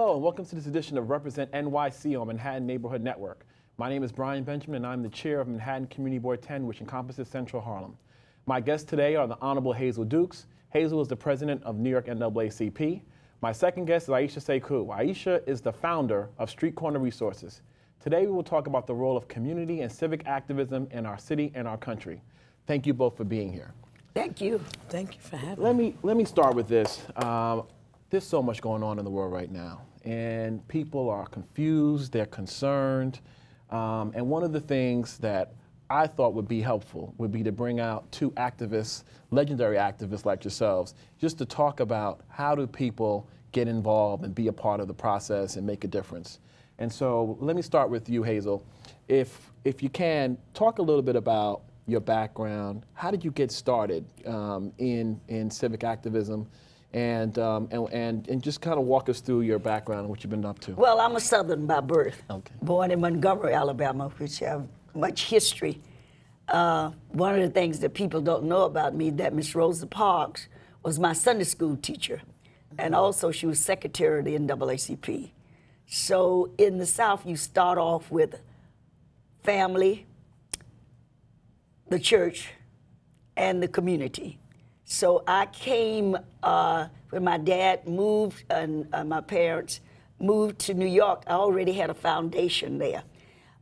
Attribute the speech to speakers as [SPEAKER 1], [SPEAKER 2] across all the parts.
[SPEAKER 1] Hello, and welcome to this edition of Represent NYC on Manhattan Neighborhood Network. My name is Brian Benjamin, and I'm the chair of Manhattan Community Board 10, which encompasses Central Harlem. My guests today are the Honorable Hazel Dukes. Hazel is the president of New York NAACP. My second guest is Iesha Sekou. Iesha is the founder of Street Corner Resources. Today, we will talk about the role of community and civic activism in our city and our country. Thank you both for being here.
[SPEAKER 2] Thank you. Thank you for having
[SPEAKER 1] Let
[SPEAKER 2] me.
[SPEAKER 1] me let me start with this. Um, there's so much going on in the world right now, and people are confused. They're concerned, um, and one of the things that I thought would be helpful would be to bring out two activists, legendary activists like yourselves, just to talk about how do people get involved and be a part of the process and make a difference. And so let me start with you, Hazel. If if you can talk a little bit about your background. How did you get started um, in in civic activism, and, um, and and and just kind of walk us through your background and what you've been up to?
[SPEAKER 2] Well, I'm a Southern by birth.
[SPEAKER 1] Okay.
[SPEAKER 2] Born in Montgomery, Alabama, which have much history. Uh, one of the things that people don't know about me that Miss Rosa Parks was my Sunday school teacher, and also she was secretary of the NAACP. So in the South, you start off with family, the church, and the community. So I came uh, when my dad moved and uh, my parents moved to New York. I already had a foundation there.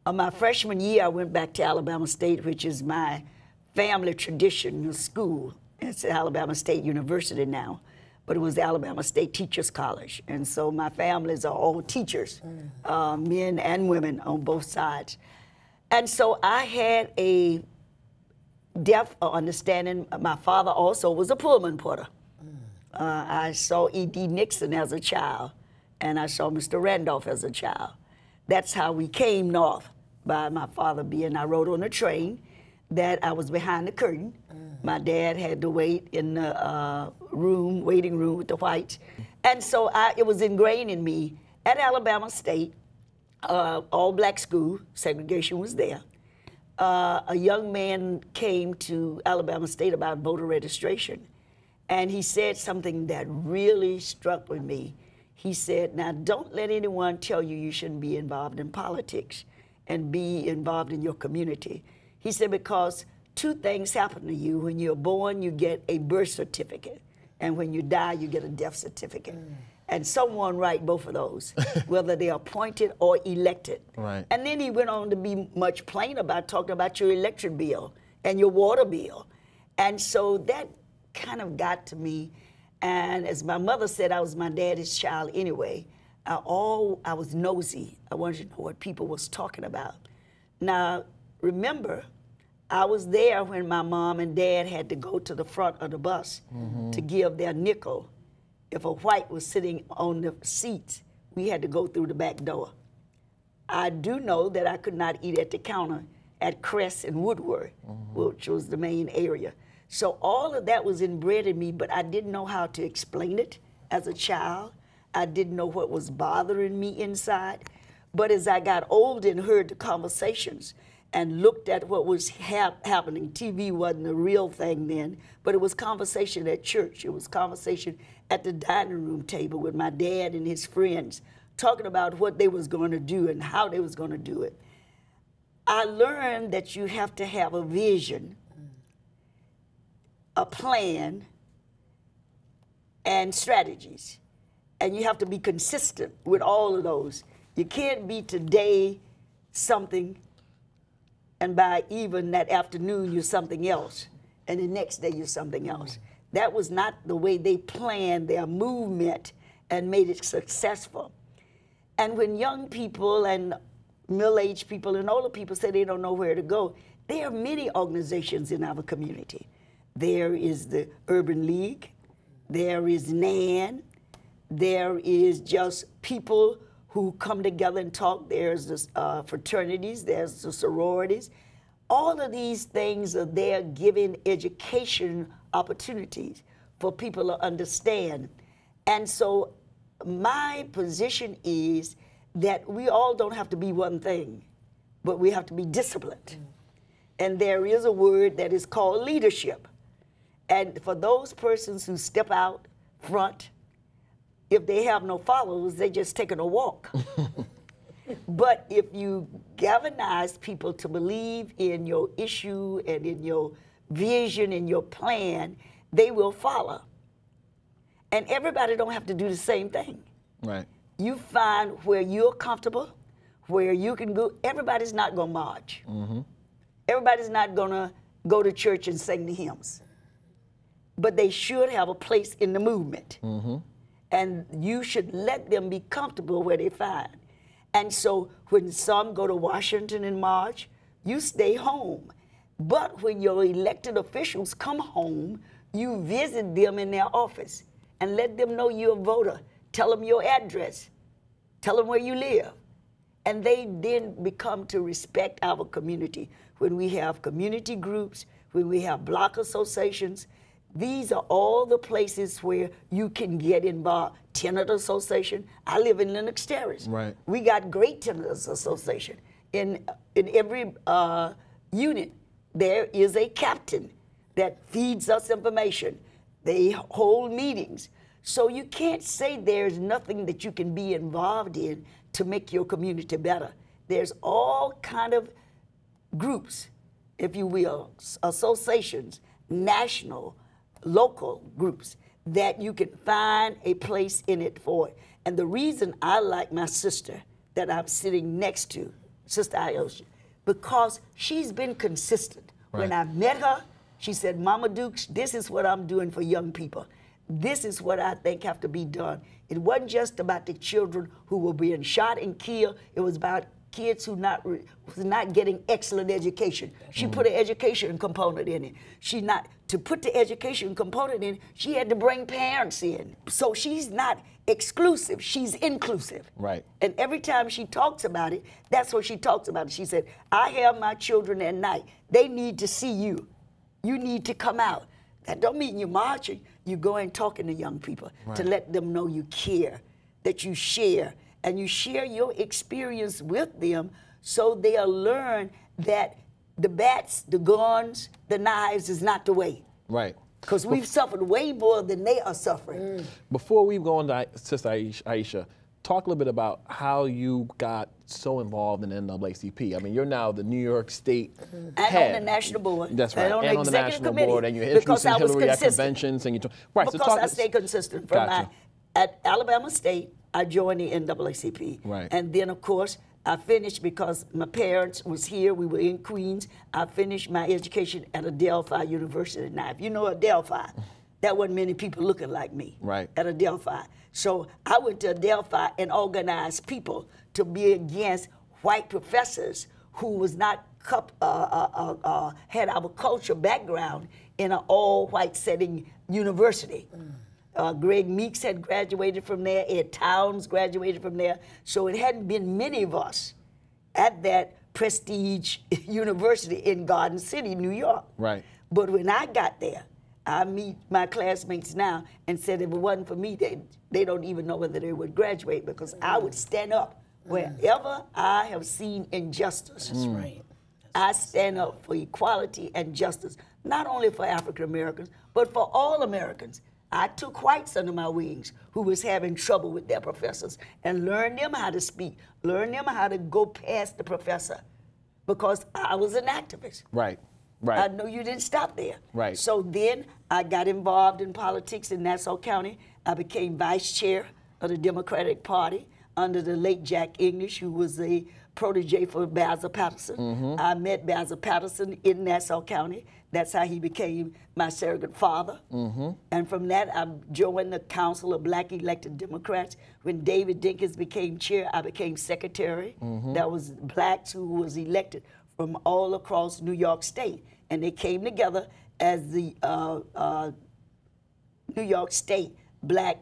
[SPEAKER 2] Uh, my freshman year, I went back to Alabama State, which is my family traditional school. It's Alabama State University now, but it was the Alabama State Teachers College. And so my families are all teachers, uh, men and women on both sides. And so I had a of understanding. My father also was a Pullman porter. Uh, I saw E.D. Nixon as a child, and I saw Mr. Randolph as a child. That's how we came north by my father being. I rode on a train that I was behind the curtain. My dad had to wait in the uh, room, waiting room with the whites. And so I, it was ingrained in me at Alabama State, uh, all black school, segregation was there uh, a young man came to Alabama State about voter registration, and he said something that really struck with me. He said, Now, don't let anyone tell you you shouldn't be involved in politics and be involved in your community. He said, Because two things happen to you. When you're born, you get a birth certificate, and when you die, you get a death certificate. Mm and someone write both of those, whether they're appointed or elected.
[SPEAKER 1] Right.
[SPEAKER 2] And then he went on to be much plain about talking about your electric bill and your water bill. And so that kind of got to me. And as my mother said, I was my daddy's child anyway. I all I was nosy. I wanted to know what people was talking about. Now, remember, I was there when my mom and dad had to go to the front of the bus mm-hmm. to give their nickel if a white was sitting on the seats, we had to go through the back door. I do know that I could not eat at the counter at Kress and Woodward, mm-hmm. which was the main area. So all of that was inbred in me, but I didn't know how to explain it as a child. I didn't know what was bothering me inside. But as I got older and heard the conversations and looked at what was hap- happening, TV wasn't a real thing then, but it was conversation at church. It was conversation at the dining room table with my dad and his friends talking about what they was going to do and how they was going to do it. I learned that you have to have a vision, a plan, and strategies. And you have to be consistent with all of those. You can't be today something and by even that afternoon you're something else and the next day you're something mm. else. That was not the way they planned their movement and made it successful. And when young people and middle-aged people and older people say they don't know where to go, there are many organizations in our community. There is the Urban League, there is NAN, there is just people who come together and talk. There's the uh, fraternities, there's the sororities. All of these things are there giving education opportunities for people to understand. And so my position is that we all don't have to be one thing, but we have to be disciplined. Mm. And there is a word that is called leadership. And for those persons who step out front, if they have no followers, they're just taking a walk. but if you galvanize people to believe in your issue and in your vision and your plan, they will follow. And everybody don't have to do the same thing.
[SPEAKER 1] Right.
[SPEAKER 2] You find where you're comfortable, where you can go. Everybody's not gonna march. Mm-hmm. Everybody's not gonna go to church and sing the hymns. But they should have a place in the movement. And you should let them be comfortable where they find. And so when some go to Washington in march, you stay home. But when your elected officials come home, you visit them in their office and let them know you're a voter. Tell them your address. Tell them where you live. And they then become to respect our community. When we have community groups, when we have block associations, these are all the places where you can get involved. Tenant Association. I live in Lenox Terrace.
[SPEAKER 1] Right.
[SPEAKER 2] We got great tenants association. In in every uh, unit, there is a captain that feeds us information. They hold meetings. So you can't say there's nothing that you can be involved in to make your community better. There's all kind of groups, if you will, associations, national, local groups that you can find a place in it for. And the reason I like my sister that I'm sitting next to, Sister Iesha, because she's been consistent. When I met her, she said, Mama Dukes, this is what I'm doing for young people. This is what I think have to be done. It wasn't just about the children who were being shot and killed. It was about kids who not who not getting excellent education. She put an education component in it. She not to put the education component in. She had to bring parents in. So she's not exclusive. She's inclusive.
[SPEAKER 1] Right.
[SPEAKER 2] And every time she talks about it, that's what she talks about. She said, I have my children at night. They need to see you. You need to come out. That don't mean you're marching. You go and talking to young people to let them know you care, that you share, and you share your experience with them so they'll learn that the bats, the guns, the knives is not the way.
[SPEAKER 1] Right.
[SPEAKER 2] Because we've suffered way more than they are suffering. Mm.
[SPEAKER 1] Before we go on to Sister Iesha, Iesha, talk a little bit about how you got so involved in NAACP. I mean, you're now the New York State
[SPEAKER 2] And
[SPEAKER 1] head.
[SPEAKER 2] on the national board.
[SPEAKER 1] That's right.
[SPEAKER 2] And on the
[SPEAKER 1] on the
[SPEAKER 2] executive
[SPEAKER 1] national
[SPEAKER 2] committee,
[SPEAKER 1] board, and you're
[SPEAKER 2] because
[SPEAKER 1] introducing
[SPEAKER 2] I was
[SPEAKER 1] Hillary at
[SPEAKER 2] consistent.
[SPEAKER 1] conventions, and you talk, right.
[SPEAKER 2] because
[SPEAKER 1] so talk,
[SPEAKER 2] I stay consistent. From
[SPEAKER 1] Gotcha.
[SPEAKER 2] my, at Alabama State, I joined the NAACP.
[SPEAKER 1] Right.
[SPEAKER 2] And then, of course, I finished because my parents was here. We were in Queens. I finished my education at Adelphi University. Now, if you know Adelphi, that wasn't many people looking like me.
[SPEAKER 1] Right.
[SPEAKER 2] At Adelphi. So I went to Adelphi and organized people to be against white professors who was not cup, uh, uh, uh, uh, had our culture background in an all-white setting university. Uh, Greg Meeks had graduated from there. Ed Towns graduated from there. So it hadn't been many of us at that prestige university in Garden City, New York.
[SPEAKER 1] Right.
[SPEAKER 2] But when I got there, I meet my classmates now and said if it wasn't for me, they, they don't even know whether they would graduate because I would stand up wherever I have seen injustice. That's
[SPEAKER 3] right.
[SPEAKER 2] I stand up for equality and justice, not only for African Americans, but for all Americans. I took whites under my wings who was having trouble with their professors and learned them how to speak, learned them how to go past the professor because I was an activist.
[SPEAKER 1] Right. Right.
[SPEAKER 2] I know you didn't stop there.
[SPEAKER 1] Right.
[SPEAKER 2] So then I got involved in politics in Nassau County. I became vice chair of the Democratic Party under the late Jack English, who was a protege for Basil Paterson.
[SPEAKER 1] Mm-hmm.
[SPEAKER 2] I met Basil Paterson in Nassau County. That's how he became my surrogate father.
[SPEAKER 1] Mm-hmm.
[SPEAKER 2] And from that, I joined the Council of Black Elected Democrats. When David Dinkins became chair, I became secretary.
[SPEAKER 1] Mm-hmm.
[SPEAKER 2] That was blacks who was elected from all across New York State. And they came together as the uh, uh, New York State Black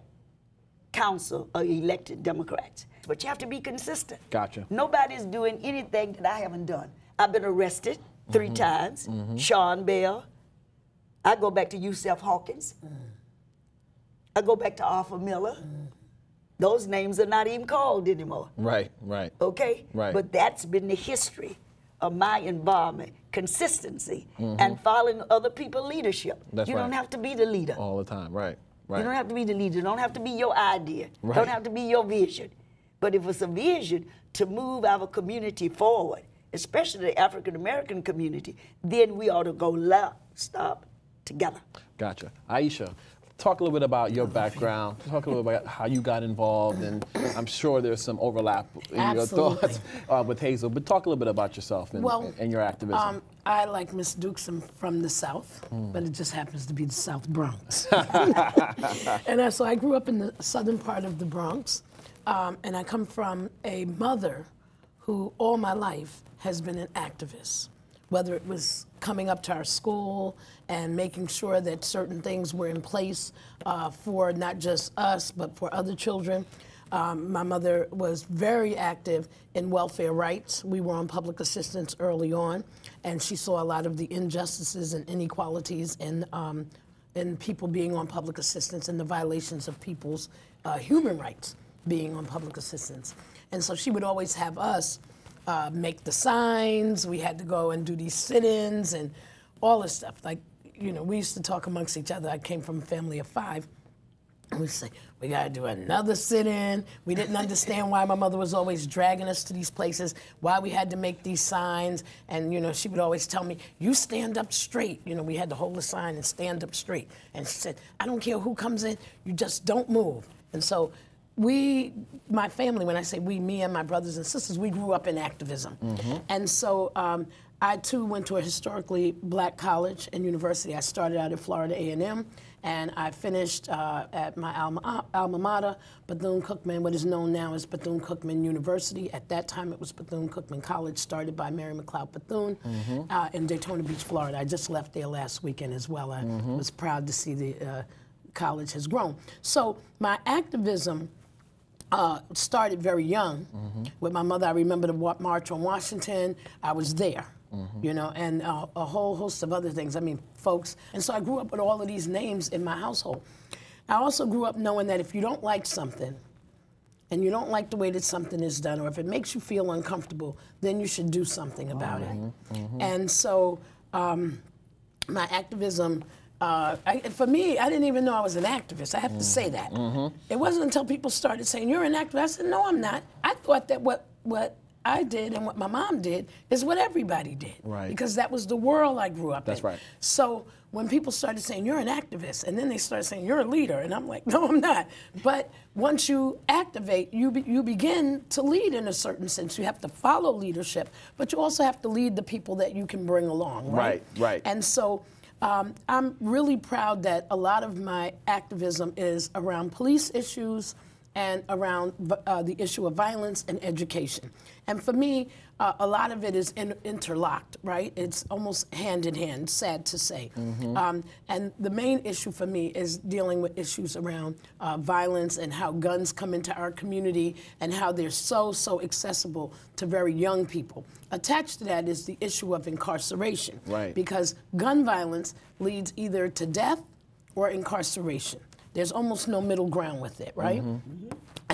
[SPEAKER 2] Council of Elected Democrats. But you have to be consistent.
[SPEAKER 1] Gotcha.
[SPEAKER 2] Nobody's doing anything that I haven't done. I've been arrested 3
[SPEAKER 1] Mm-hmm.
[SPEAKER 2] times. Sean Bell. I go back to Yusef Hawkins. I go back to Arthur Miller. Those names are not even called anymore.
[SPEAKER 1] Right. Right.
[SPEAKER 2] Okay?
[SPEAKER 1] Right.
[SPEAKER 2] But that's been the history of my involvement, consistency, and following other people's leadership.
[SPEAKER 1] Mm-hmm. That's
[SPEAKER 2] you don't have to be the leader.
[SPEAKER 1] All the time. Right. Right.
[SPEAKER 2] You don't have to be the leader. It don't have to be your idea.
[SPEAKER 1] Right.
[SPEAKER 2] Don't have to be your vision. But if it's a vision to move our community forward, especially the African American community, then we ought to go left, stop, together.
[SPEAKER 1] Gotcha. Iesha, talk a little bit about your background. Talk a little bit about how you got involved, and I'm sure there's some overlap in your thoughts uh, with Hazel. But talk a little bit about yourself and,
[SPEAKER 3] Well,
[SPEAKER 1] and your activism.
[SPEAKER 3] Um, I, like Miss Dukes, am from the South,
[SPEAKER 1] Hmm.
[SPEAKER 3] but it just happens to be the South Bronx. and uh, so I grew up in the southern part of the Bronx, um, and I come from a mother who all my life has been an activist. Whether it was coming up to our school and making sure that certain things were in place uh, for not just us, but for other children. Um, my mother was very active in welfare rights. We were on public assistance early on, and she saw a lot of the injustices and inequalities in, um, in people being on public assistance and the violations of people's uh, human rights being on public assistance. And so she would always have us uh, make the signs. We had to go and do these sit-ins and all this stuff. Like, you know, we used to talk amongst each other. I came from a family of five. And we say, we got to do another sit in. We didn't understand why my mother was always dragging us to these places, why we had to make these signs. And, you know, she would always tell me, you stand up straight. You know, we had to hold the sign and stand up straight. And she said, I don't care who comes in, you just don't move. And so we, my family, when I say we, me and my brothers and sisters, we grew up in activism. And so um, I too went to a historically black college and university. I started out at Florida A&M, and I finished uh, at my alma, alma mater, Bethune-Cookman, what is known now as Bethune-Cookman University. At that time, it was Bethune-Cookman College, started by Mary McLeod Bethune uh, in Daytona Beach, Florida. I just left there last weekend as well. I was proud to see the uh, college has grown. So my activism uh, started very young with my mother. I remember the wa- March on Washington. I was there, you know, and uh, a whole host of other things. I mean, folks. And so I grew up with all of these names in my household. I also grew up knowing that if you don't like something, and you don't like the way that something is done, or if it makes you feel uncomfortable, then you should do something about it. And so um, my activism, uh, I, for me, I didn't even know I was an activist. I have to say that. It wasn't until people started saying, You're an activist. I said, No, I'm not. I thought that what, what I did and what my mom did is what everybody did.
[SPEAKER 1] Right.
[SPEAKER 3] Because that was the world I grew up
[SPEAKER 1] That's
[SPEAKER 3] in.
[SPEAKER 1] right.
[SPEAKER 3] So when people started saying you're an activist, and then they started saying you're a leader, and I'm like, no, I'm not. But once you activate, you be, you begin to lead in a certain sense. You have to follow leadership, but you also have to lead the people that you can bring along. Right.
[SPEAKER 1] Right, right.
[SPEAKER 3] And so. Um, I'm really proud that a lot of my activism is around police issues and around uh, the issue of violence and education. And for me, uh, a lot of it is in, interlocked, right? It's almost hand in hand, sad to say. Um, and the main issue for me is dealing with issues around uh, violence and how guns come into our community and how they're so, so accessible to very young people. Attached to that is the issue of incarceration.
[SPEAKER 1] Right.
[SPEAKER 3] Because gun violence leads either to death or incarceration. There's almost no middle ground with it, right?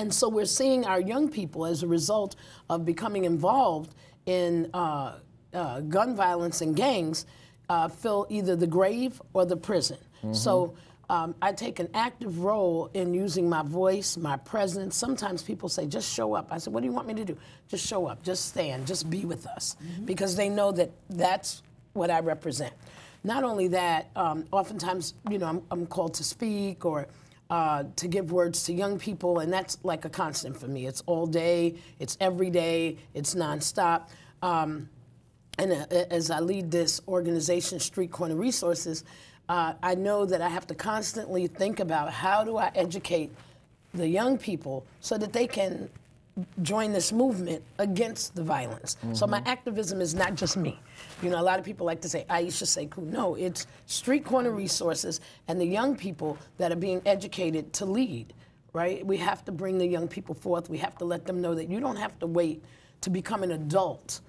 [SPEAKER 3] And so we're seeing our young people, as a result of becoming involved in uh, uh, gun violence and gangs, uh, fill either the grave or the prison. So um, I take an active role in using my voice, my presence. Sometimes people say, just show up. I said, what do you want me to do? Just show up, just stand, just be with us. Because they know that that's what I represent. Not only that, um, oftentimes, you know, I'm, I'm called to speak or uh, to give words to young people, and that's like a constant for me. It's all day, it's every day, it's nonstop. Um, and uh, as I lead this organization, Street Corner Resources, uh, I know that I have to constantly think about how do I educate the young people so that they can join this movement against the violence. So my activism is not just me. You know, a lot of people like to say, Iesha Sekou. No, it's street corner resources and the young people that are being educated to lead, right? We have to bring the young people forth. We have to let them know that you don't have to wait to become an adult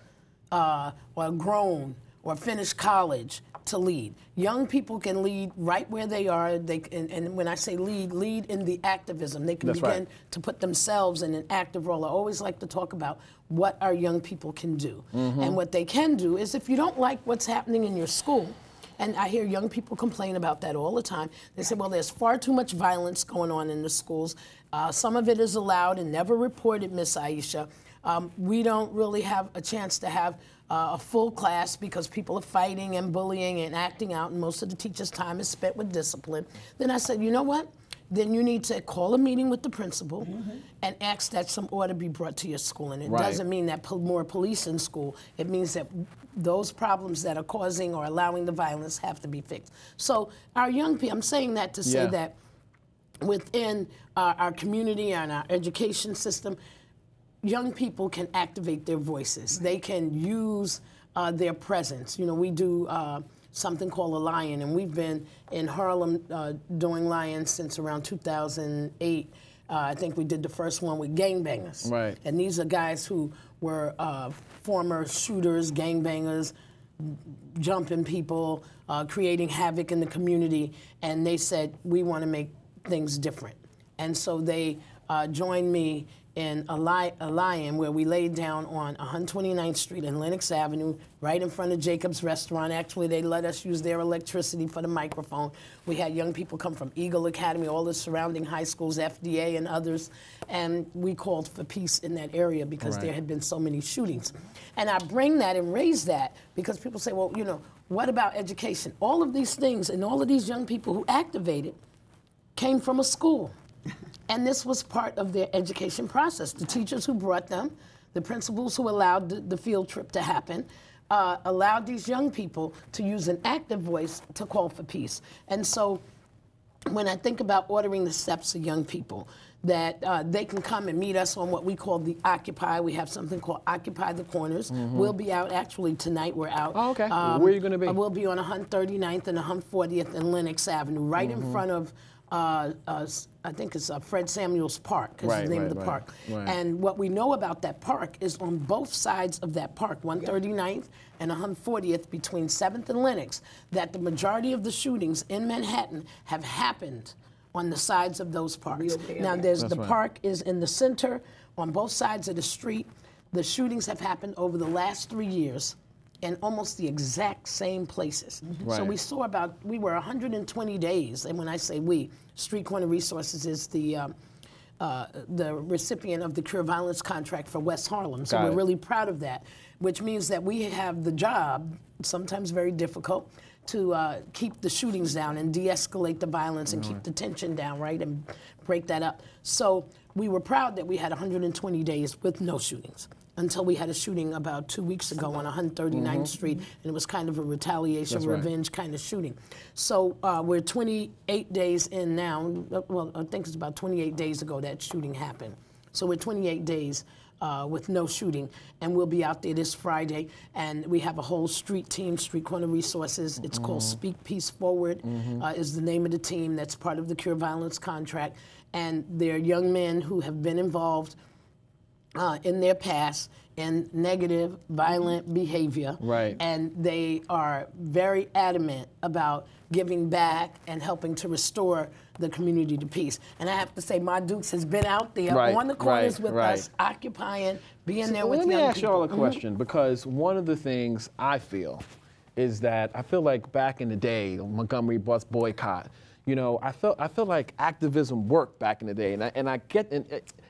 [SPEAKER 3] uh, or grown or finish college to lead. Young people can lead right where they are. They and, and when I say lead, lead in the activism. They can
[SPEAKER 1] That's
[SPEAKER 3] begin
[SPEAKER 1] right.
[SPEAKER 3] to put themselves in an active role. I always like to talk about what our young people can do.
[SPEAKER 1] Mm-hmm.
[SPEAKER 3] And what they can do is if you don't like what's happening in your school, And I hear young people complain about that all the time. They say, well, there's far too much violence going on in the schools. Uh, some of it is allowed and never reported, Miss Iesha. Um, we don't really have a chance to have uh, a full class because people are fighting and bullying and acting out, and most of the teachers' time is spent with discipline. Then I said, you know what? Then you need to call a meeting with the principal mm-hmm. and ask that some order be brought to your school. And it right. doesn't mean that po- more police in school. It means that those problems that are causing or allowing the violence have to be fixed. So our young people, I'm saying that to say yeah. that within uh, our community and our education system, young people can activate their voices. They can use uh, their presence. You know, we do uh, something called a lie-in, and we've been in Harlem uh, doing lie-ins since around 2008. Uh, I think we did the first one with gangbangers.
[SPEAKER 1] Right.
[SPEAKER 3] And these are guys who were uh, former shooters, gangbangers, jumping people, uh, creating havoc in the community, and they said, we want to make things different. And so they joined me in a, li- a lie-in where we laid down on 129th Street and Lenox Avenue, right in front of Jacob's Restaurant. Actually, they let us use their electricity for the microphone. We had young people come from Eagle Academy, all the surrounding high schools, FDA and others, and we called for peace in that area because right. there had been so many shootings. And I bring that and raise that because people say, well, you know, what about education? All of these things and all of these young people who activated came from a school. And this was part of their education process. The teachers who brought them, the principals who allowed the, the field trip to happen, uh, allowed these young people to use an active voice to call for peace. And so when I think about ordering the steps of young people, that uh, they can come and meet us on what we call the Occupy. We have something called Occupy the Corners. Mm-hmm. We'll be out actually tonight. We're out.
[SPEAKER 1] Oh, okay. Um, Where are you going to be?
[SPEAKER 3] We'll be on 139th and 140th and Lenox Avenue, right mm-hmm. in front of uh, uh, I think it's uh, Fred Samuels Park is
[SPEAKER 1] right,
[SPEAKER 3] the name
[SPEAKER 1] right,
[SPEAKER 3] of the
[SPEAKER 1] right,
[SPEAKER 3] park. And what we know about that park is on both sides of that park, 139th and 140th, between 7th and Lenox, that the majority of the shootings in Manhattan have happened on the sides of those parks. Now, there's That's the park is in the center on both sides of the street. The shootings have happened over the last three years in almost the exact same places.
[SPEAKER 1] Right.
[SPEAKER 3] So we saw about, we were 120 days, and when I say we, Street Corner Resources is the um, uh, the recipient of the Cure Violence contract for West Harlem. So
[SPEAKER 1] Got
[SPEAKER 3] we're
[SPEAKER 1] it.
[SPEAKER 3] really proud of that, which means that we have the job, sometimes very difficult, to uh, keep the shootings down and de-escalate the violence and keep the tension down, right, and break that up. So we were proud that we had 120 days with no shootings until we had a shooting about two weeks ago on 139th mm-hmm. Street, and it was kind of a retaliation,
[SPEAKER 1] That's
[SPEAKER 3] revenge
[SPEAKER 1] right.
[SPEAKER 3] kind of shooting. So uh, we're 28 days in now. Well, I think it's about 28 days ago that shooting happened. So we're 28 days. Uh, with no shooting, and we'll be out there this Friday. And we have a whole street team, Street Corner Resources. It's mm-hmm. called Speak Peace Forward, mm-hmm. uh, is the name of the team that's part of the Cure Violence contract. And they're young men who have been involved uh, in their past in negative, violent behavior.
[SPEAKER 1] Right.
[SPEAKER 3] And they are very adamant about giving back and helping to restore the community to peace. And I have to say, my Dukes has been out there
[SPEAKER 1] right,
[SPEAKER 3] on the corners
[SPEAKER 1] right,
[SPEAKER 3] with
[SPEAKER 1] right.
[SPEAKER 3] us, occupying, being
[SPEAKER 1] so
[SPEAKER 3] there with
[SPEAKER 1] let me ask
[SPEAKER 3] people.
[SPEAKER 1] you all a question because one of the things I feel is that I feel like back in the day, Montgomery bus boycott. You know, I felt I feel like activism worked back in the day, and I, and I get and,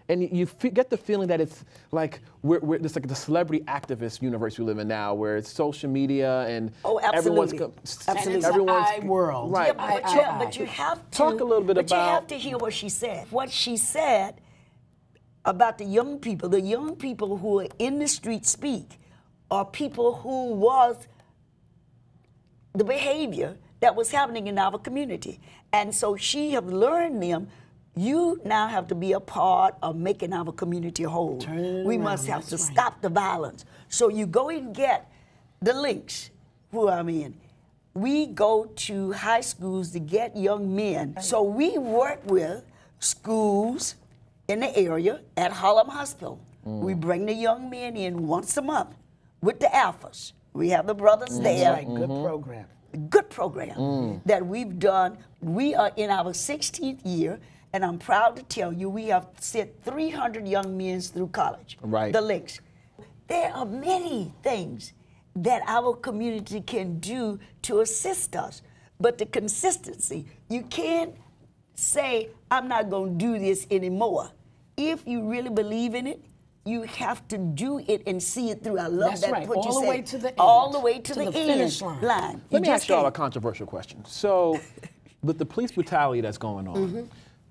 [SPEAKER 1] and you get the feeling that it's like we're, we're it's like the celebrity activist universe we live in now, where it's social media and
[SPEAKER 2] oh,
[SPEAKER 1] everyone's
[SPEAKER 2] absolutely.
[SPEAKER 3] everyone's I world.
[SPEAKER 1] Right.
[SPEAKER 2] Yeah, but, I, you, I, but you have to
[SPEAKER 1] talk a little bit
[SPEAKER 2] but
[SPEAKER 1] about.
[SPEAKER 2] you have to hear what she said. What she said about the young people, the young people who are in the street speak, are people who was the behavior that was happening in our community. And so she have learned them. You now have to be a part of making our community whole. we
[SPEAKER 3] around,
[SPEAKER 2] must have to
[SPEAKER 3] right.
[SPEAKER 2] stop the violence. So you go and get the links who I'm in. We go to high schools to get young men. So we work with schools in the area at Harlem Hospital. We mm. bring the young men in once a month with the alphas. We have the brothers mm-hmm. there
[SPEAKER 3] Right, good mm-hmm. program.
[SPEAKER 2] Good program mm. that we've done. We are in our 16th year, and I'm proud to tell you we have sent 300 young men through college.
[SPEAKER 1] Right.
[SPEAKER 2] The links. There are many things that our community can do to assist us. But the consistency, you can't say, I'm not going to do this anymore. If you really believe in it, you have to do it and see it through. I love
[SPEAKER 3] That's
[SPEAKER 2] that
[SPEAKER 3] right.
[SPEAKER 2] what
[SPEAKER 3] all
[SPEAKER 2] you
[SPEAKER 3] the
[SPEAKER 2] said.
[SPEAKER 3] way to the end.
[SPEAKER 2] All the way to,
[SPEAKER 3] To
[SPEAKER 2] the,
[SPEAKER 3] the
[SPEAKER 2] end
[SPEAKER 3] finish line.
[SPEAKER 2] line.
[SPEAKER 1] Let me ask y'all a controversial question. So, with the police brutality that's going on,
[SPEAKER 2] Mm-hmm.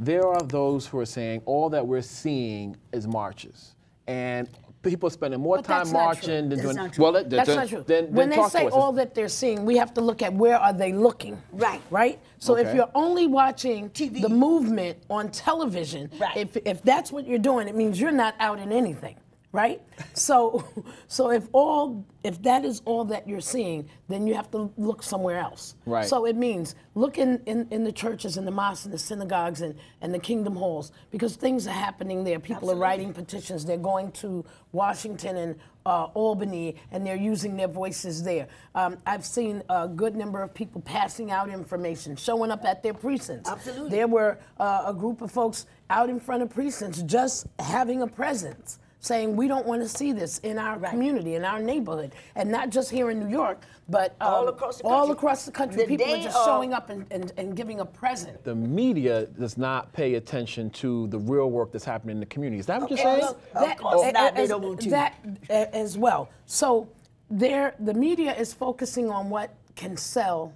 [SPEAKER 1] there are those who are saying all that we're seeing is marches, and people spending more
[SPEAKER 3] But
[SPEAKER 1] time marching than doing.
[SPEAKER 2] not true.
[SPEAKER 1] Well, then,
[SPEAKER 3] That's
[SPEAKER 1] then,
[SPEAKER 3] not true.
[SPEAKER 1] Then,
[SPEAKER 3] when they say all that they're seeing, we have to look at where are they looking.
[SPEAKER 2] Right.
[SPEAKER 3] Right. So if you're only watching
[SPEAKER 2] TV.
[SPEAKER 3] the movement on television,
[SPEAKER 2] Right.
[SPEAKER 3] if if that's what you're doing, it means you're not out in anything. Right. So, so if all if that is all that you're seeing, then you have to look somewhere else.
[SPEAKER 1] Right.
[SPEAKER 3] So it means look in, in, in the churches and the mosques and the synagogues and, and the kingdom halls because things are happening there. People are writing petitions. They're going to Washington and uh, Albany and they're using their voices there. Um, I've seen a good number of people passing out information, showing up at their precincts.
[SPEAKER 2] Absolutely.
[SPEAKER 3] There were uh, a group of folks out in front of precincts just having a presence. Saying we don't want to see this in our community, in our neighborhood, and not just here in New York, but
[SPEAKER 2] All
[SPEAKER 3] um,
[SPEAKER 2] across the
[SPEAKER 3] all
[SPEAKER 2] country.
[SPEAKER 3] across the country.
[SPEAKER 2] The
[SPEAKER 3] people are just
[SPEAKER 2] of-
[SPEAKER 3] showing up and, and, and giving a present.
[SPEAKER 1] the media does not pay attention to the real work that's happening in the community. Is that what
[SPEAKER 2] Okay,
[SPEAKER 1] you're saying?
[SPEAKER 2] look, Of course not, they don't want to.
[SPEAKER 3] that as well. So there, the media is focusing on what can sell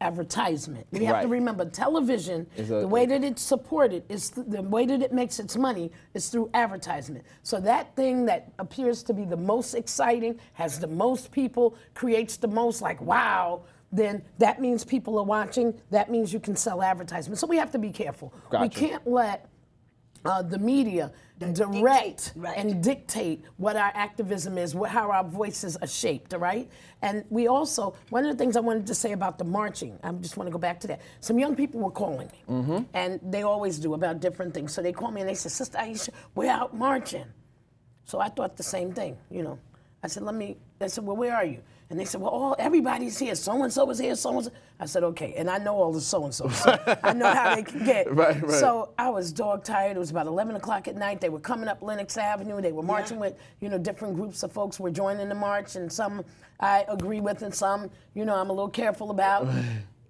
[SPEAKER 3] advertisement. We have to remember television,
[SPEAKER 1] a-
[SPEAKER 3] the way that it's supported, is th- the way that it makes its money is through advertisement. So that thing that appears to be the most exciting, has the most people, creates the most like wow, then that means people are watching. That means you can sell advertisement. So we have to be careful. We can't let uh, the media direct
[SPEAKER 2] dictate, right.
[SPEAKER 3] and dictate what our activism is, what, how our voices are shaped, all right? And we also, one of the things I wanted to say about the marching, I just want to go back to that. Some young people were calling me, and they always do about different things. So they call me and they said, Sister Iesha, we're out marching. So I thought the same thing, you know. I said, let me, I said, well, where are you? And they said, well, all, everybody's here. So and so is here, so and so. I said, okay. And I know all the so and so. I know how they can get.
[SPEAKER 1] Right, right.
[SPEAKER 3] So I was dog tired. It was about 11 o'clock at night. They were coming up Lenox Avenue. They were marching with, you know, different groups of folks were joining the march, and some I agree with, and some, you know, I'm a little careful about.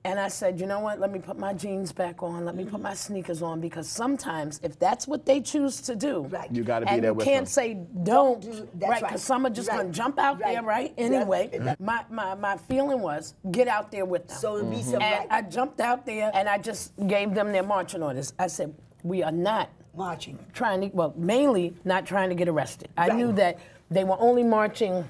[SPEAKER 3] And I said, you know what? Let me put my jeans back on. Let me put my mm-hmm. sneakers on because sometimes, if that's what they choose to do,
[SPEAKER 2] Right.
[SPEAKER 1] You gotta be
[SPEAKER 3] and
[SPEAKER 1] there with
[SPEAKER 3] can't say don't,
[SPEAKER 2] do-
[SPEAKER 3] right?
[SPEAKER 2] that's right.
[SPEAKER 3] Because some are just
[SPEAKER 2] Right.
[SPEAKER 3] gonna jump out there,
[SPEAKER 2] Right.
[SPEAKER 3] right? Anyway, my, my my feeling was get out there with them.
[SPEAKER 2] So it'd be some
[SPEAKER 3] and
[SPEAKER 2] right
[SPEAKER 3] I jumped out there and I just gave them their marching orders. I said, we are not
[SPEAKER 2] marching.
[SPEAKER 3] trying to, well, mainly not trying to get arrested. I knew that they were only marching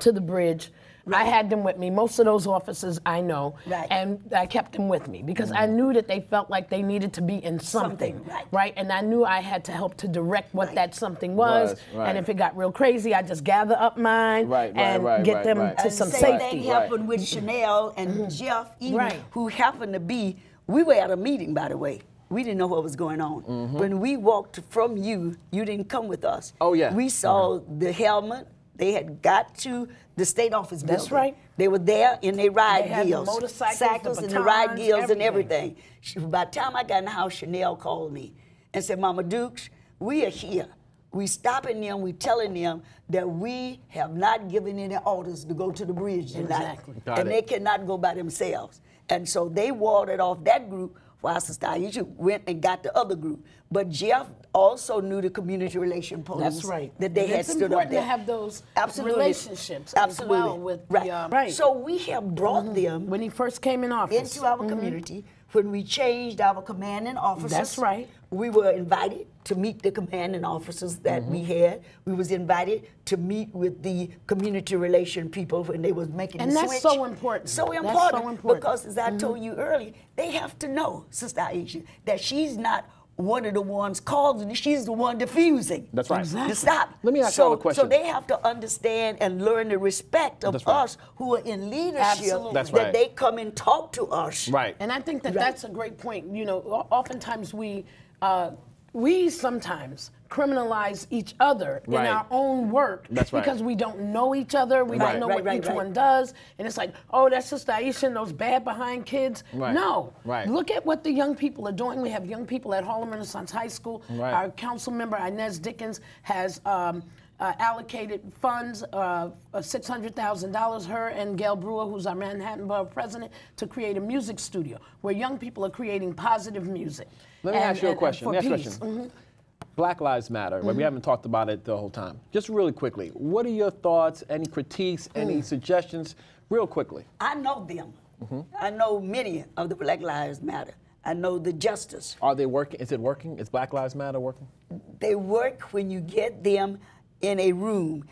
[SPEAKER 3] to the bridge. I had them with me. Most of those officers I know,
[SPEAKER 2] Right.
[SPEAKER 3] and I kept them with me because I mm-hmm. knew that they felt like they needed to be in something,
[SPEAKER 2] Something, right.
[SPEAKER 3] And I knew I had to help to direct what
[SPEAKER 2] Right.
[SPEAKER 3] that something was.
[SPEAKER 1] Was, right.
[SPEAKER 3] And if it got real crazy, I just gather up mine
[SPEAKER 1] Right, right,
[SPEAKER 3] and
[SPEAKER 1] right,
[SPEAKER 3] get
[SPEAKER 1] right,
[SPEAKER 3] them
[SPEAKER 1] right.
[SPEAKER 3] to
[SPEAKER 2] And
[SPEAKER 3] some
[SPEAKER 2] the same
[SPEAKER 3] safety.
[SPEAKER 2] thing happened with Chanel and mm-hmm. Jeff Eden,
[SPEAKER 3] Right.
[SPEAKER 2] who happened to be. We were at a meeting, by the way. We didn't know what was going on. Mm-hmm. When we walked from you, you didn't come with us.
[SPEAKER 1] Oh, yeah.
[SPEAKER 2] We saw the helmet. They had got to the state office building.
[SPEAKER 3] That's right.
[SPEAKER 2] They were there in their ride
[SPEAKER 3] They had the
[SPEAKER 2] gears,
[SPEAKER 3] motorcycles, the
[SPEAKER 2] cycles, and the ride
[SPEAKER 3] batons,
[SPEAKER 2] gears and
[SPEAKER 3] everything.
[SPEAKER 2] everything. She- By the time I got in the house, Chanel called me and said, "Mama Dukes, we are here. We stopping them. We telling them that we have not given any orders to go to the bridge tonight,
[SPEAKER 3] Exactly.
[SPEAKER 1] Got
[SPEAKER 2] and
[SPEAKER 1] it.
[SPEAKER 2] they cannot go by themselves. And so they warded off that group while Sister Iesha went and got the other group. But Jeff also knew the community relation police
[SPEAKER 3] That's right.
[SPEAKER 2] that they
[SPEAKER 3] And
[SPEAKER 2] had
[SPEAKER 3] it's
[SPEAKER 2] stood up
[SPEAKER 3] important to have those
[SPEAKER 2] Absolutely.
[SPEAKER 3] relationships as
[SPEAKER 2] Absolutely.
[SPEAKER 3] well with the,
[SPEAKER 2] right.
[SPEAKER 3] um, right.
[SPEAKER 2] So we have brought them
[SPEAKER 3] When he first came in office.
[SPEAKER 2] into our community when we changed our commanding officers.
[SPEAKER 3] That's right.
[SPEAKER 2] We were invited to meet the commanding officers that we
[SPEAKER 3] Mm-hmm.
[SPEAKER 2] had. We was invited to meet with the community relation people when they was making
[SPEAKER 3] And
[SPEAKER 2] the
[SPEAKER 3] that's
[SPEAKER 2] switch.
[SPEAKER 3] so important.
[SPEAKER 2] So
[SPEAKER 3] That's
[SPEAKER 2] important,
[SPEAKER 3] so important.
[SPEAKER 2] because as I told you earlier, they have to know, Sister Iesha, that she's not one of the ones causing it. She's the one diffusing.
[SPEAKER 1] That's right.
[SPEAKER 3] Exactly.
[SPEAKER 2] To stop.
[SPEAKER 1] Let me ask
[SPEAKER 2] so,
[SPEAKER 1] y'all a question.
[SPEAKER 2] So they have to understand and learn the respect of
[SPEAKER 1] right.
[SPEAKER 2] us who are in leadership.
[SPEAKER 3] Absolutely.
[SPEAKER 1] That's right.
[SPEAKER 2] that they come and talk to us.
[SPEAKER 1] Right.
[SPEAKER 3] And I think that
[SPEAKER 2] Right.
[SPEAKER 3] that's a great point. You know, oftentimes we, uh, we sometimes criminalize each other
[SPEAKER 1] Right.
[SPEAKER 3] in our own work
[SPEAKER 1] That's right.
[SPEAKER 3] because we don't know each other. We
[SPEAKER 1] Right.
[SPEAKER 3] don't know
[SPEAKER 2] Right,
[SPEAKER 3] what
[SPEAKER 2] right,
[SPEAKER 3] each
[SPEAKER 2] right.
[SPEAKER 3] one does, and it's like, oh, that's just Iesha and those bad behind kids.
[SPEAKER 1] Right.
[SPEAKER 3] No,
[SPEAKER 1] Right.
[SPEAKER 3] Look at what the young people are doing. We have young people at Harlem Renaissance High School.
[SPEAKER 1] Right.
[SPEAKER 3] Our council member Inez Dickens has. Um, uh, allocated funds, uh, uh, $600,000, her and Gale Brewer, who's our Manhattan Borough president, to create a music studio where young people are creating positive music.
[SPEAKER 1] Let me
[SPEAKER 3] And-
[SPEAKER 1] ask you a
[SPEAKER 3] and- and
[SPEAKER 1] question.
[SPEAKER 3] for
[SPEAKER 1] Next
[SPEAKER 3] peace. Mm-hmm.
[SPEAKER 1] Black Lives Matter, but we haven't talked about it the whole time. Just really quickly, what are your thoughts, any critiques, any
[SPEAKER 3] Mm.
[SPEAKER 1] suggestions, real quickly?
[SPEAKER 2] I know them.
[SPEAKER 1] Mm-hmm.
[SPEAKER 2] I know many of the Black Lives Matter. I know the justice.
[SPEAKER 1] Are they working? Is it working? Is Black Lives Matter working?
[SPEAKER 2] They work when you get them in a room.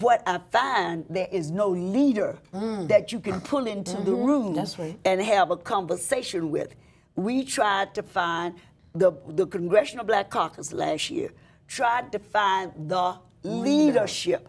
[SPEAKER 2] What I find, there is no leader that you can pull into the room
[SPEAKER 3] Mm. Mm-hmm. That's right.
[SPEAKER 2] and have a conversation with. We tried to find the, the Congressional Black Caucus last year, tried to find the leadership.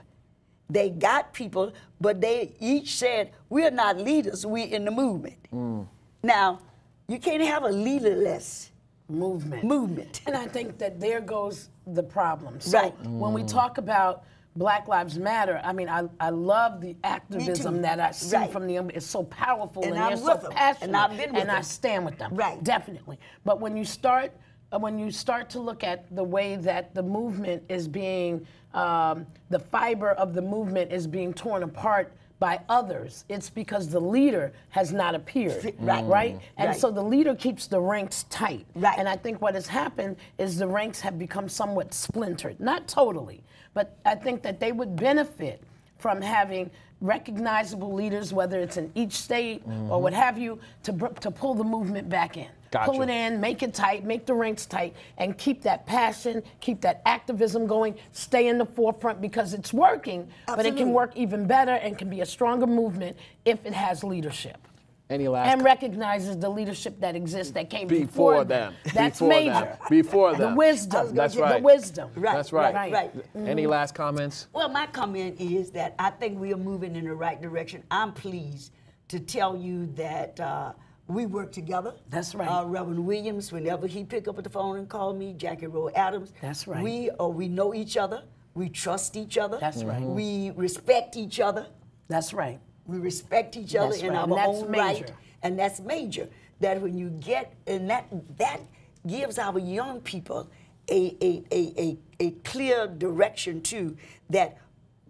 [SPEAKER 2] They got people, but they each said, We're not leaders, we're in the movement.
[SPEAKER 3] Mm.
[SPEAKER 2] Now, you can't have a leaderless
[SPEAKER 3] movement.
[SPEAKER 2] movement.
[SPEAKER 3] And I think that there goes the problem. So
[SPEAKER 2] Right.
[SPEAKER 3] when we talk about Black Lives Matter, I mean, I, I love the activism that I see
[SPEAKER 2] Right.
[SPEAKER 3] from them. It's so powerful
[SPEAKER 2] And
[SPEAKER 3] and,
[SPEAKER 2] I'm
[SPEAKER 3] they're so
[SPEAKER 2] passionate, And. I've been with
[SPEAKER 3] and I
[SPEAKER 2] 'em.
[SPEAKER 3] stand with them.
[SPEAKER 2] Right.
[SPEAKER 3] Definitely. But when you start uh, when you start to look at the way that the movement is being, um, the fiber of the movement is being torn apart by others, it's because the leader has not appeared.
[SPEAKER 2] Right.
[SPEAKER 3] Mm, right? And
[SPEAKER 2] Right.
[SPEAKER 3] so the leader keeps the ranks tight.
[SPEAKER 2] Right.
[SPEAKER 3] And I think what has happened is the ranks have become somewhat splintered. Not totally, but I think that they would benefit from having recognizable leaders, whether it's in each state or mm-hmm. what have you, to, to pull the movement back in.
[SPEAKER 1] Gotcha.
[SPEAKER 3] Pull it in, make it tight, make the ranks tight, and keep that passion, keep that activism going, stay in the forefront because it's working, but it can work even better and can be a stronger movement if it has leadership
[SPEAKER 1] Any last
[SPEAKER 3] and recognizes the leadership that exists that came before,
[SPEAKER 1] before them?
[SPEAKER 3] That's
[SPEAKER 1] Before
[SPEAKER 3] major.
[SPEAKER 1] them. Before
[SPEAKER 3] The wisdom.
[SPEAKER 1] That's right.
[SPEAKER 3] The wisdom.
[SPEAKER 2] Right.
[SPEAKER 1] That's right.
[SPEAKER 2] Right. right.
[SPEAKER 1] Any last comments?
[SPEAKER 2] Well, my comment is that I think we are moving in the right direction. I'm pleased to tell you that uh, we work together.
[SPEAKER 3] That's right.
[SPEAKER 2] Uh, Reverend Williams, whenever he pick up the phone and call me, Jackie Rowe Adams.
[SPEAKER 3] That's right.
[SPEAKER 2] We uh, we know each other. We trust each other.
[SPEAKER 3] That's right.
[SPEAKER 2] We respect each other.
[SPEAKER 3] That's right.
[SPEAKER 2] We respect each other
[SPEAKER 3] That's
[SPEAKER 2] in
[SPEAKER 3] right,
[SPEAKER 2] our
[SPEAKER 3] and that's
[SPEAKER 2] own
[SPEAKER 3] major.
[SPEAKER 2] right, and that's major. That when you get, and that that gives our young people a a, a, a, a clear direction too. That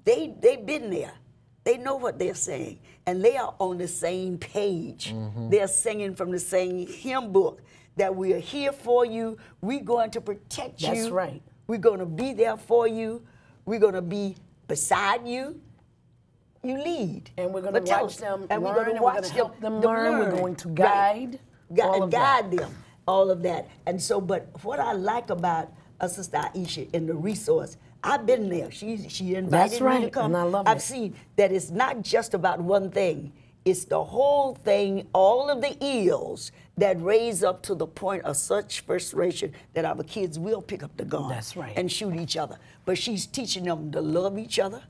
[SPEAKER 2] they they've been there, they know what they're saying, and they are on the same page.
[SPEAKER 3] Mm-hmm.
[SPEAKER 2] They're singing from the same hymn book. That we are here for you. We're going to protect you.
[SPEAKER 3] That's right.
[SPEAKER 2] We're going to be there for you. We're going to be beside you you lead.
[SPEAKER 3] And we're going to watch
[SPEAKER 2] us-
[SPEAKER 3] them
[SPEAKER 2] and
[SPEAKER 3] learn,
[SPEAKER 2] we're
[SPEAKER 3] and we're going to help them,
[SPEAKER 2] them
[SPEAKER 3] learn. We're going to guide.
[SPEAKER 2] Gu-
[SPEAKER 3] all
[SPEAKER 2] and
[SPEAKER 3] of that.
[SPEAKER 2] guide them, all of that. And so, but what I like about uh, Sister Iesha in the resource, I've been there. She she invited
[SPEAKER 3] That's
[SPEAKER 2] me to
[SPEAKER 3] right,
[SPEAKER 2] come.
[SPEAKER 3] and I love
[SPEAKER 2] I've
[SPEAKER 3] it.
[SPEAKER 2] seen that it's not just about one thing. It's the whole thing, all of the ills that raise up to the point of such frustration that our kids will pick up the gun
[SPEAKER 3] That's right.
[SPEAKER 2] and shoot each other. But she's teaching them to love each other.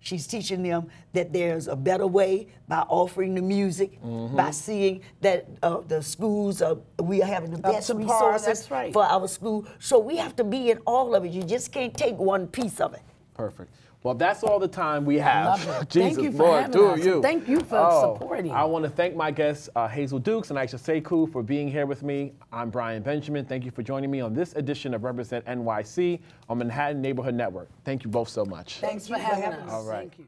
[SPEAKER 2] She's teaching them that there's a better way by offering the music,
[SPEAKER 3] Mm-hmm.
[SPEAKER 2] by seeing that uh, the schools are we are having the best resources
[SPEAKER 3] right.
[SPEAKER 2] for our school. So we have to be in all of it. You just can't take one piece of it.
[SPEAKER 1] Perfect. Well, that's all the time we have. Jesus,
[SPEAKER 3] Thank you for
[SPEAKER 1] Lord,
[SPEAKER 3] having
[SPEAKER 1] two
[SPEAKER 3] us,
[SPEAKER 1] of you.
[SPEAKER 3] thank you for
[SPEAKER 1] Oh,
[SPEAKER 3] supporting.
[SPEAKER 1] I want to thank my guests, uh, Hazel Dukes and Iesha Sekou, for being here with me. I'm Brian Benjamin. Thank you for joining me on this edition of Represent NYC on Manhattan Neighborhood Network. Thank you both so much.
[SPEAKER 3] Thanks for
[SPEAKER 2] for
[SPEAKER 3] having
[SPEAKER 2] having
[SPEAKER 3] us.
[SPEAKER 2] us.
[SPEAKER 1] All right.
[SPEAKER 3] Thank you.